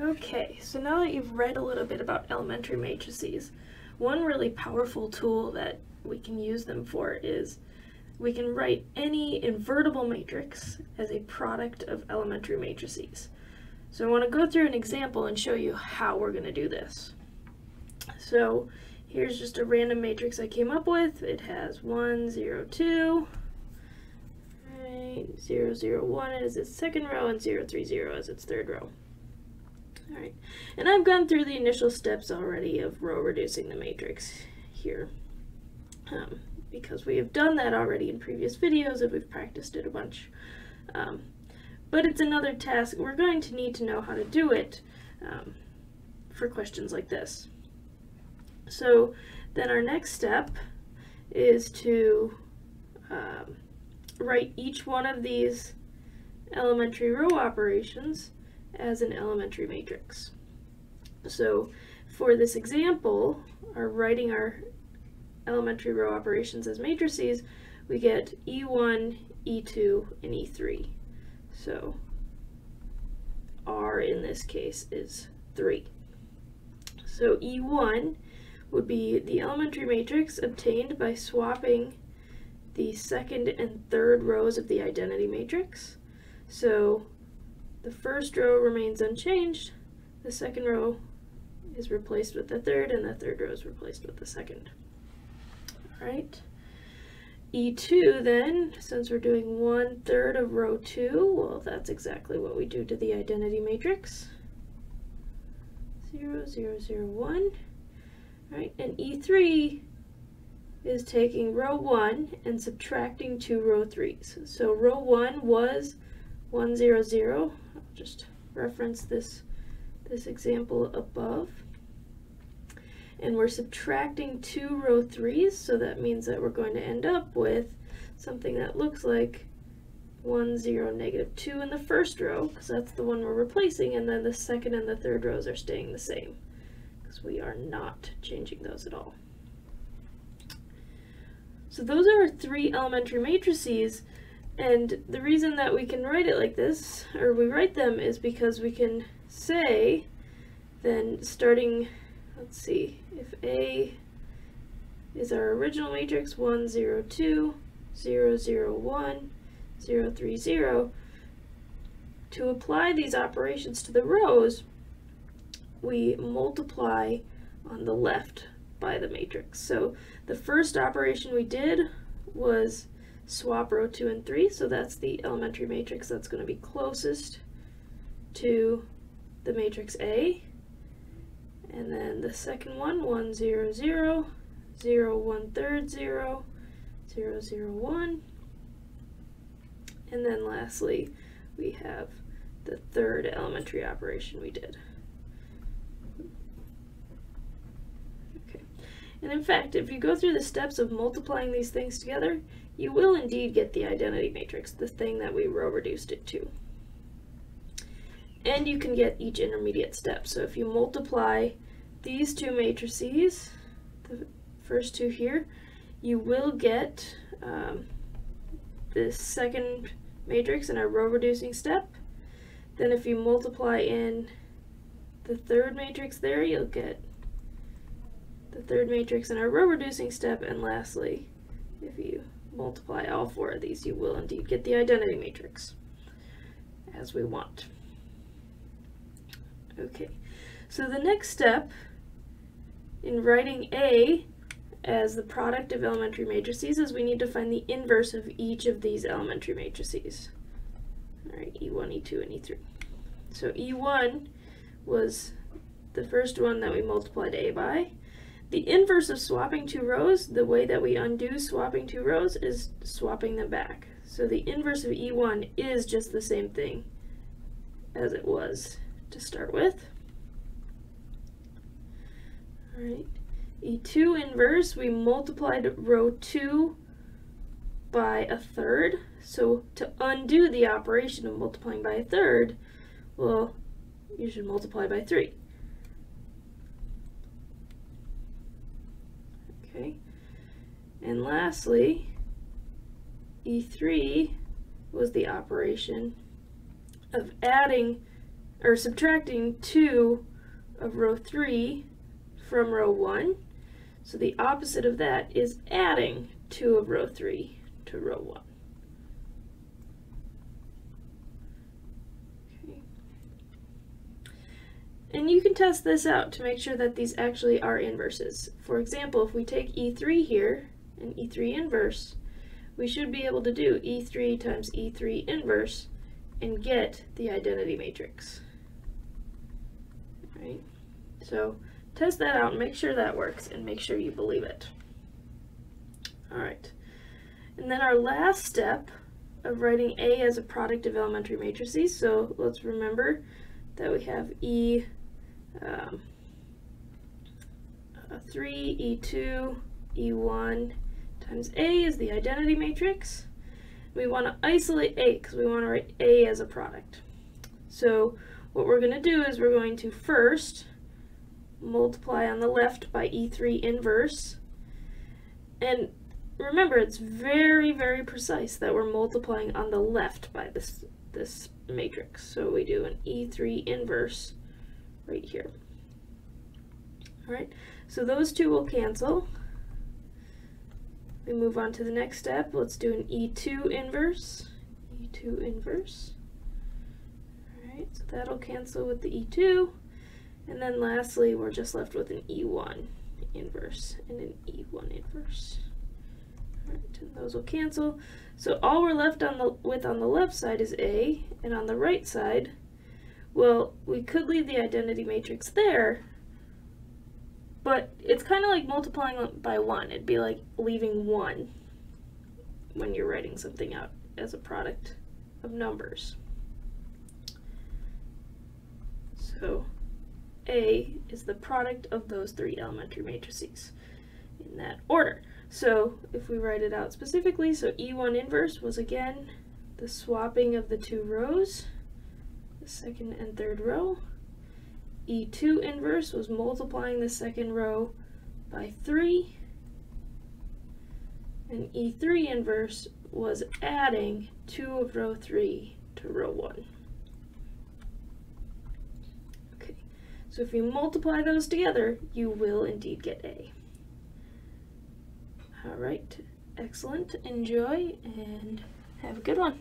Okay, so now that you've read a little bit about elementary matrices, one really powerful tool that we can use them for is we can write any invertible matrix as a product of elementary matrices. So I want to go through an example and show you how we're going to do this. So here's just a random matrix I came up with. It has 1, 0, 2, right, 0, 0, 1 as its second row, and 0, 3, 0 as its third row. Alright, and I've gone through the initial steps already of row reducing the matrix here. Um, because we have done that already in previous videos and we've practiced it a bunch. Um, but it's another task. We're going to need to know how to do it um, for questions like this. So then our next step is to um, write each one of these elementary row operations as an elementary matrix. So for this example, our writing our elementary row operations as matrices, we get E1, E2, and E3. So R in this case is 3. So E1 would be the elementary matrix obtained by swapping the second and third rows of the identity matrix. So the first row remains unchanged, the second row is replaced with the third, and the third row is replaced with the second. All right. E2 then, since we're doing one third of row two, well that's exactly what we do to the identity matrix. 0, 0, 0, 1. All right, and E3 is taking row 1 and subtracting two row 3s. So row 1 was 1, 0, 0, just reference this, this example above. And we're subtracting two row threes, so that means that we're going to end up with something that looks like 1, 0, negative 2 in the first row, because that's the one we're replacing, and then the second and the third rows are staying the same, because we are not changing those at all. So those are our three elementary matrices and the reason that we can write it like this, or we write them, is because we can say, then starting, let's see, if A is our original matrix, 1, 0, 2, 0, 0, 1, 0, 3, 0, to apply these operations to the rows, we multiply on the left by the matrix. So the first operation we did was swap row 2 and 3, so that's the elementary matrix that's going to be closest to the matrix A. And then the second one, 1, 0, 0, 0, 1 third, 0, 0, 0, 1. And then lastly, we have the third elementary operation we did. Okay. And in fact, if you go through the steps of multiplying these things together, you will indeed get the identity matrix, the thing that we row reduced it to. And you can get each intermediate step. So if you multiply these two matrices, the first two here, you will get um, the second matrix in our row reducing step. Then if you multiply in the third matrix there, you'll get the third matrix in our row reducing step. And lastly, if you multiply all four of these, you will indeed get the identity matrix as we want. Okay, so the next step in writing A as the product of elementary matrices is we need to find the inverse of each of these elementary matrices. All right, E1, E2, and E3. So E1 was the first one that we multiplied A by. The inverse of swapping two rows, the way that we undo swapping two rows is swapping them back. So the inverse of E1 is just the same thing as it was to start with. All right, E2 inverse, we multiplied row 2 by a third. So to undo the operation of multiplying by a third, well, you should multiply by 3. Okay. And lastly, E3 was the operation of adding or subtracting 2 of row 3 from row 1. So the opposite of that is adding 2 of row 3 to row 1. And you can test this out to make sure that these actually are inverses. For example, if we take E3 here, and E3 inverse, we should be able to do E3 times E3 inverse and get the identity matrix. Right? So test that out make sure that works and make sure you believe it. Alright. And then our last step of writing A as a product of elementary matrices, so let's remember that we have E um, uh, 3, E2, E1 times A is the identity matrix. We want to isolate A because we want to write A as a product. So what we're going to do is we're going to first multiply on the left by E3 inverse. And remember, it's very, very precise that we're multiplying on the left by this, this matrix. So we do an E3 inverse right here. All right, so those two will cancel. We move on to the next step. Let's do an E2 inverse. E2 inverse. All right, so that'll cancel with the E2. And then lastly, we're just left with an E1 inverse and an E1 inverse. All right, and those will cancel. So all we're left on the with on the left side is A, and on the right side, well, we could leave the identity matrix there, but it's kind of like multiplying by 1. It'd be like leaving 1 when you're writing something out as a product of numbers. So A is the product of those three elementary matrices in that order. So if we write it out specifically, so E1 inverse was again the swapping of the two rows second and third row. E2 inverse was multiplying the second row by 3. And E3 inverse was adding 2 of row 3 to row 1. Okay, so if you multiply those together, you will indeed get A. Alright, excellent, enjoy, and have a good one.